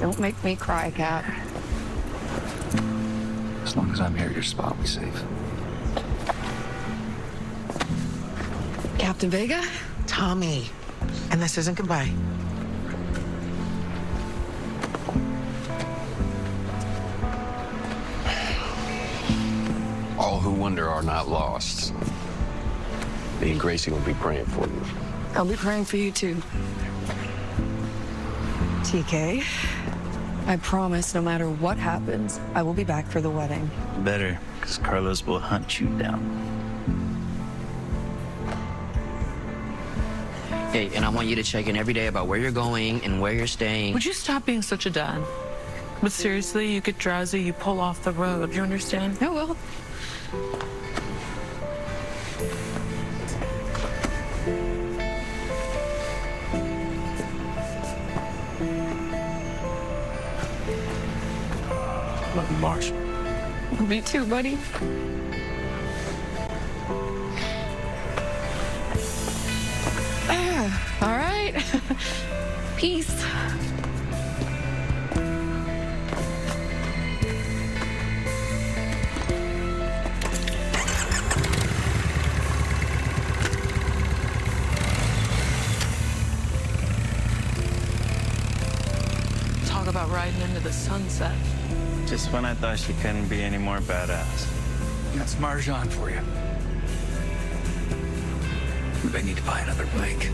Don't make me cry, Cap. As long as I'm here, your spot will be safe. Captain Vega? Tommy. And this isn't goodbye. All who wonder are not lost. Me and Gracie will be praying for you. I'll be praying for you too. TK, I promise no matter what happens, I will be back for the wedding. Better, because Carlos will hunt you down. Hey, and I want you to check in every day about where you're going and where you're staying. Would you stop being such a dad? But seriously, you get drowsy, you pull off the road. You understand? Oh, Love you, Marsh. Me too, buddy. Ah, all right. Peace. Talk about riding into the sunset. Just when I thought she couldn't be any more badass. That's Marjan for you. They need to buy another bike.